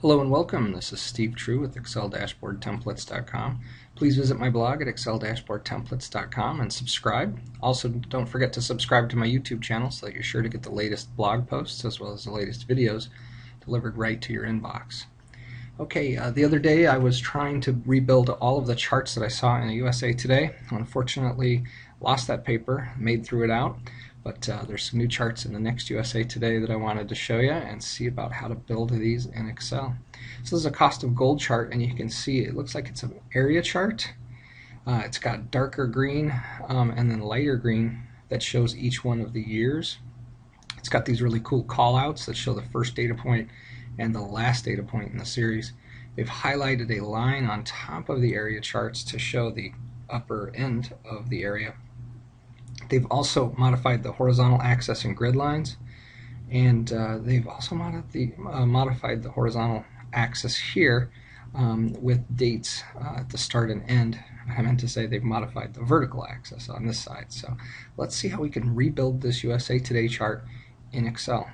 Hello and welcome. This is Steve True with ExcelDashboardTemplates.com. Please visit my blog at ExcelDashboardTemplates.com and subscribe. Also, don't forget to subscribe to my YouTube channel so that you're sure to get the latest blog posts as well as the latest videos delivered right to your inbox. Okay, uh, the other day I was trying to rebuild all of the charts that I saw in the USA Today. Unfortunately, lost that paper, made threw it out. But uh, there's some new charts in the next USA Today that I wanted to show you and see about how to build these in Excel. So this is a cost of gold chart and you can see it looks like it's an area chart. Uh, it's got darker green um, and then lighter green that shows each one of the years. It's got these really cool callouts that show the first data point and the last data point in the series. They've highlighted a line on top of the area charts to show the upper end of the area They've also modified the horizontal axis and grid lines, and uh, they've also mod the, uh, modified the horizontal axis here um, with dates uh, at the start and end. I meant to say they've modified the vertical axis on this side. So let's see how we can rebuild this USA Today chart in Excel.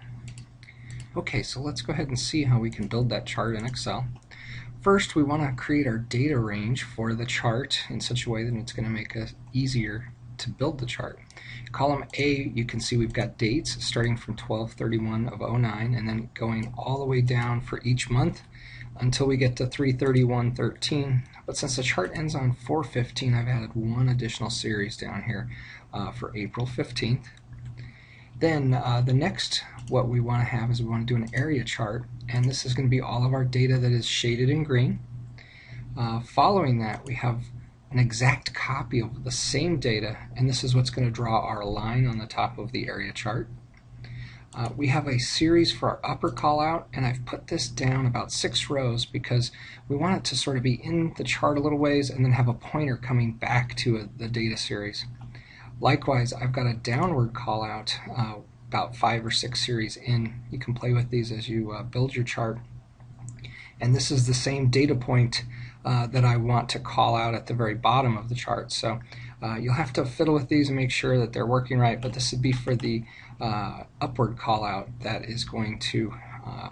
Okay, so let's go ahead and see how we can build that chart in Excel. First, we want to create our data range for the chart in such a way that it's going to make it easier to build the chart. Column A, you can see we've got dates starting from 1231 of 09 and then going all the way down for each month until we get to 331.13. But since the chart ends on 415, I've added one additional series down here uh, for April 15th. Then uh, the next what we want to have is we want to do an area chart and this is going to be all of our data that is shaded in green. Uh, following that we have an exact copy of the same data, and this is what's going to draw our line on the top of the area chart. Uh, we have a series for our upper callout, and I've put this down about six rows because we want it to sort of be in the chart a little ways and then have a pointer coming back to a, the data series. Likewise, I've got a downward callout uh, about five or six series in. You can play with these as you uh, build your chart. And this is the same data point uh, that I want to call out at the very bottom of the chart. So uh, you'll have to fiddle with these and make sure that they're working right, but this would be for the uh, upward call out that is going to uh,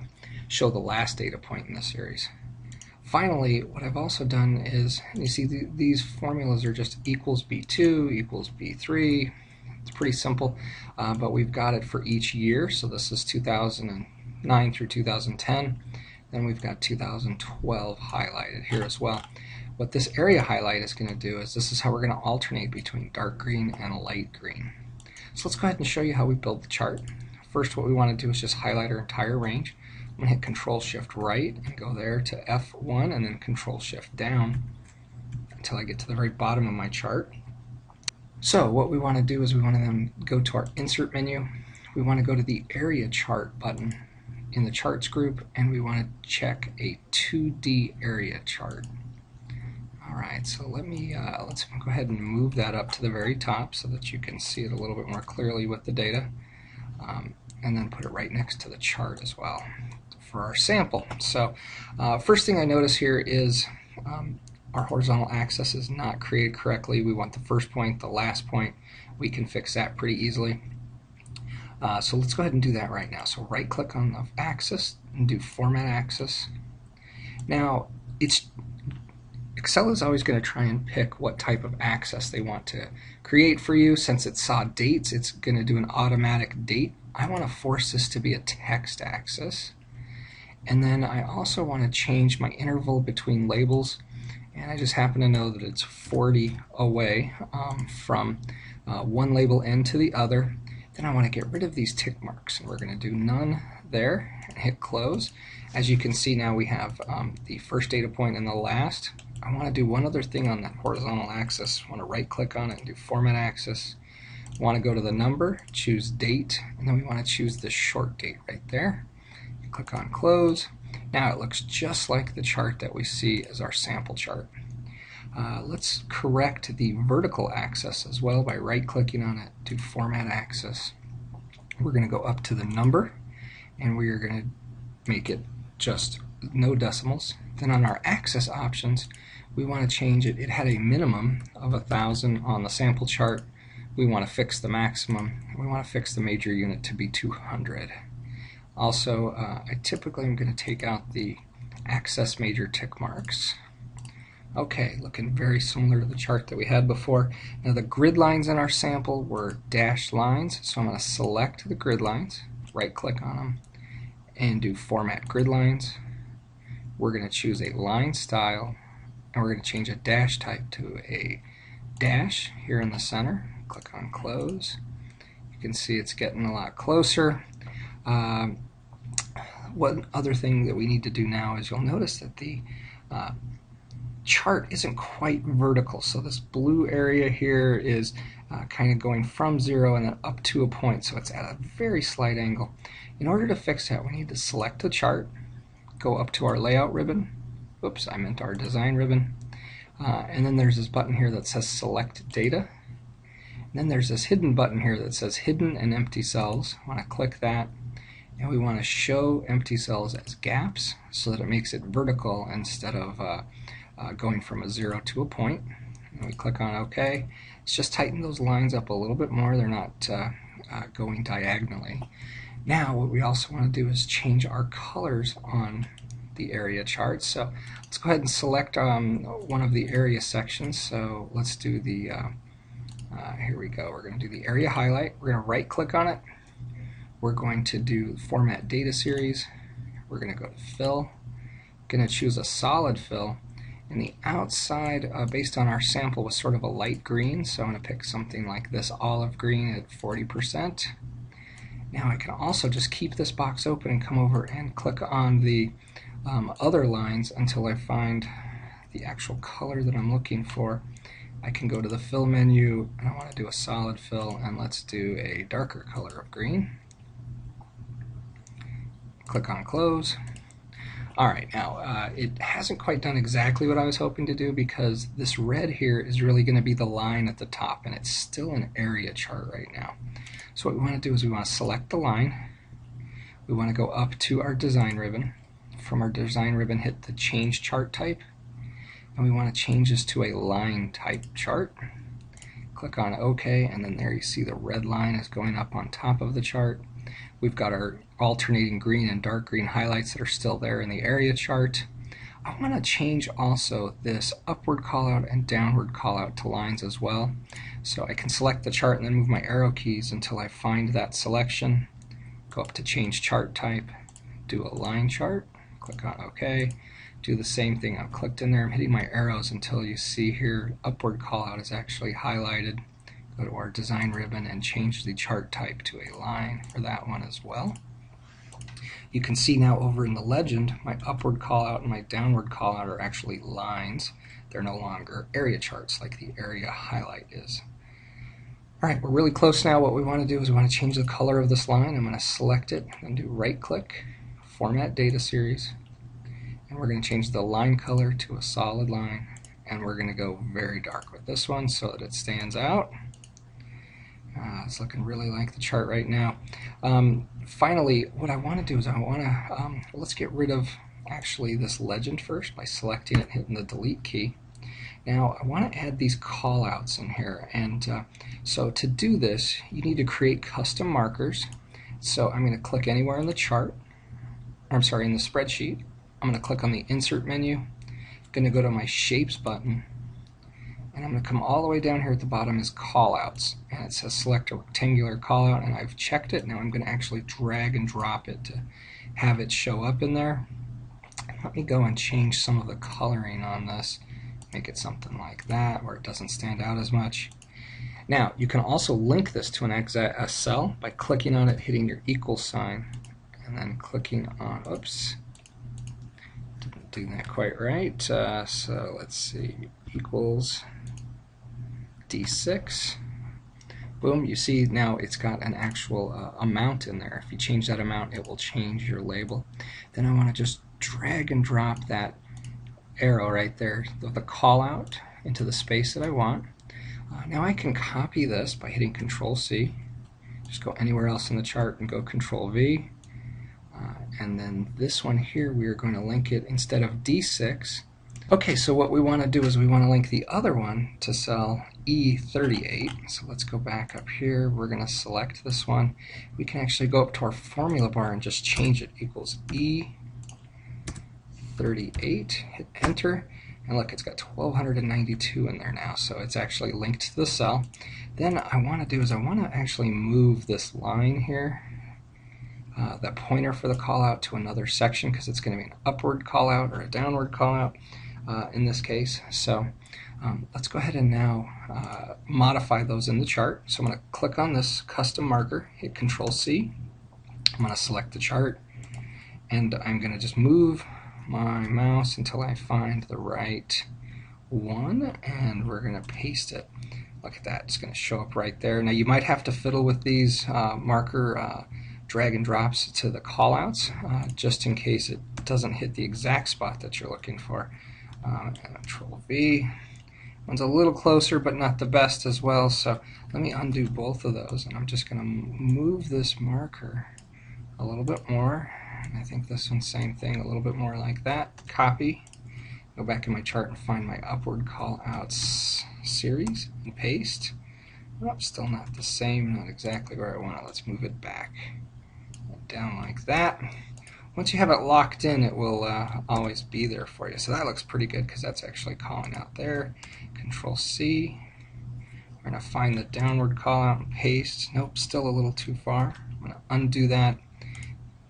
show the last data point in the series. Finally, what I've also done is, you see th these formulas are just equals B2, equals B3, it's pretty simple, uh, but we've got it for each year, so this is 2009 through 2010. Then we've got 2012 highlighted here as well. What this area highlight is going to do is this is how we're going to alternate between dark green and light green. So let's go ahead and show you how we build the chart. First what we want to do is just highlight our entire range. I'm going to hit Control Shift right and go there to F1 and then Control Shift down until I get to the very bottom of my chart. So what we want to do is we want to then go to our Insert menu. We want to go to the Area Chart button in the charts group and we want to check a 2D area chart. Alright, so let me, uh, let's go ahead and move that up to the very top so that you can see it a little bit more clearly with the data. Um, and then put it right next to the chart as well for our sample. So uh, first thing I notice here is um, our horizontal axis is not created correctly. We want the first point, the last point. We can fix that pretty easily. Uh, so let's go ahead and do that right now. So right click on the axis and do format axis. Now it's Excel is always going to try and pick what type of axis they want to create for you. Since it saw dates, it's going to do an automatic date. I want to force this to be a text axis. And then I also want to change my interval between labels. And I just happen to know that it's 40 away um, from uh, one label end to the other. Then I want to get rid of these tick marks and we're going to do none there and hit close. As you can see now we have um, the first data point and the last. I want to do one other thing on that horizontal axis. I want to right click on it and do format axis. I want to go to the number, choose date, and then we want to choose the short date right there. Click on close. Now it looks just like the chart that we see as our sample chart. Uh, let's correct the vertical axis as well by right clicking on it to format axis. We're going to go up to the number and we are going to make it just no decimals. Then on our axis options we want to change it. It had a minimum of a thousand on the sample chart. We want to fix the maximum. We want to fix the major unit to be 200. Also, uh, I typically am going to take out the axis major tick marks. Okay, looking very similar to the chart that we had before. Now the grid lines in our sample were dashed lines, so I'm going to select the grid lines, right click on them, and do Format Grid Lines. We're going to choose a line style, and we're going to change a dash type to a dash here in the center. Click on Close. You can see it's getting a lot closer. Um, one other thing that we need to do now is you'll notice that the uh, chart isn't quite vertical. So this blue area here is uh, kind of going from zero and then up to a point. So it's at a very slight angle. In order to fix that, we need to select the chart, go up to our layout ribbon. Oops, I meant our design ribbon. Uh, and then there's this button here that says select data. And then there's this hidden button here that says hidden and empty cells. I want to click that and we want to show empty cells as gaps so that it makes it vertical instead of uh, uh, going from a zero to a point. And we click on OK. It's just tighten those lines up a little bit more. They're not uh, uh going diagonally. Now what we also want to do is change our colors on the area chart. So let's go ahead and select um, one of the area sections. So let's do the, uh, uh, here we go, we're going to do the area highlight. We're going to right click on it. We're going to do format data series. We're going to go to fill. Going to choose a solid fill. And the outside, uh, based on our sample, was sort of a light green. So I'm going to pick something like this olive green at 40%. Now I can also just keep this box open and come over and click on the um, other lines until I find the actual color that I'm looking for. I can go to the fill menu and I want to do a solid fill and let's do a darker color of green. Click on close. Alright, now uh, it hasn't quite done exactly what I was hoping to do because this red here is really going to be the line at the top and it's still an area chart right now. So what we want to do is we want to select the line. We want to go up to our design ribbon from our design ribbon hit the change chart type and we want to change this to a line type chart click on OK and then there you see the red line is going up on top of the chart we've got our alternating green and dark green highlights that are still there in the area chart I want to change also this upward callout and downward callout to lines as well so I can select the chart and then move my arrow keys until I find that selection go up to change chart type do a line chart click on OK. Do the same thing. I've clicked in there. I'm hitting my arrows until you see here upward callout is actually highlighted. Go to our design ribbon and change the chart type to a line for that one as well. You can see now over in the legend, my upward callout and my downward callout are actually lines. They're no longer area charts like the area highlight is. Alright, we're really close now. What we want to do is we want to change the color of this line. I'm going to select it and do right click format data series and we're going to change the line color to a solid line and we're going to go very dark with this one so that it stands out. Uh, it's looking really like the chart right now. Um, finally, what I want to do is I want to, um, let's get rid of actually this legend first by selecting it, hitting the delete key. Now I want to add these callouts in here and uh, so to do this you need to create custom markers. So I'm going to click anywhere in the chart I'm sorry, in the spreadsheet, I'm going to click on the Insert menu, I'm going to go to my Shapes button, and I'm going to come all the way down here at the bottom is Callouts, and it says Select a Rectangular Callout, and I've checked it. Now I'm going to actually drag and drop it to have it show up in there. Let me go and change some of the coloring on this, make it something like that, where it doesn't stand out as much. Now, you can also link this to an a cell by clicking on it, hitting your equal sign, and then clicking on, oops, didn't do that quite right. Uh, so let's see, equals D6. Boom, you see now it's got an actual uh, amount in there. If you change that amount, it will change your label. Then I want to just drag and drop that arrow right there, the, the call out into the space that I want. Uh, now I can copy this by hitting Control C. Just go anywhere else in the chart and go Control V. Uh, and then this one here, we are going to link it instead of D6. Okay, so what we want to do is we want to link the other one to cell E38. So let's go back up here. We're going to select this one. We can actually go up to our formula bar and just change it equals E38. Hit enter. And look, it's got 1292 in there now, so it's actually linked to the cell. Then I want to do is I want to actually move this line here, uh, that pointer for the callout to another section because it's going to be an upward callout or a downward callout uh, in this case. So um, let's go ahead and now uh, modify those in the chart. So I'm going to click on this custom marker, hit Control C. I'm going to select the chart, and I'm going to just move my mouse until I find the right one, and we're going to paste it. Look at that, it's going to show up right there. Now you might have to fiddle with these uh, marker uh, drag and drops to the callouts, uh, just in case it doesn't hit the exact spot that you're looking for. Uh, Control V. One's a little closer, but not the best as well. So let me undo both of those, and I'm just going to move this marker a little bit more. And I think this one's same thing, a little bit more like that. Copy. Go back in my chart and find my upward call outs series and paste. Oh, still not the same, not exactly where I want it. Let's move it back down like that. Once you have it locked in, it will uh, always be there for you. So that looks pretty good because that's actually calling out there. Control C. We're going to find the downward call out and paste. Nope, still a little too far. I'm going to undo that.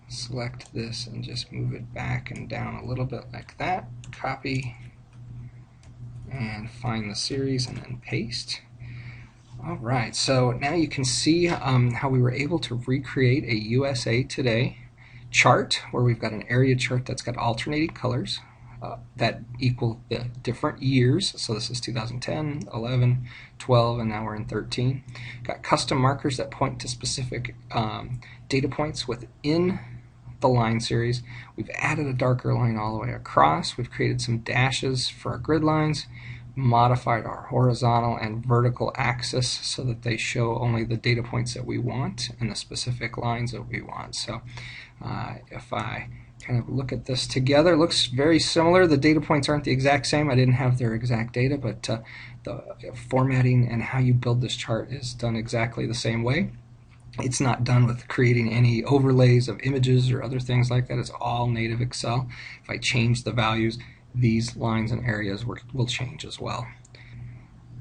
Select this and just move it back and down a little bit like that. Copy and find the series and then paste. All right, so now you can see um, how we were able to recreate a USA Today chart where we've got an area chart that's got alternating colors uh, that equal the different years. So this is 2010, 11, 12, and now we're in 13. Got custom markers that point to specific um, data points within the line series. We've added a darker line all the way across. We've created some dashes for our grid lines modified our horizontal and vertical axis so that they show only the data points that we want and the specific lines that we want. So uh, if I kind of look at this together, looks very similar. The data points aren't the exact same. I didn't have their exact data, but uh, the formatting and how you build this chart is done exactly the same way. It's not done with creating any overlays of images or other things like that. It's all native Excel. If I change the values, these lines and areas will change as well.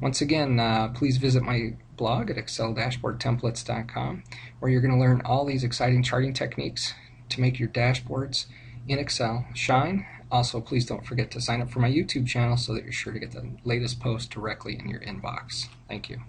Once again, uh, please visit my blog at exceldashboardtemplates.com where you're going to learn all these exciting charting techniques to make your dashboards in Excel shine. Also, please don't forget to sign up for my YouTube channel so that you're sure to get the latest post directly in your inbox. Thank you.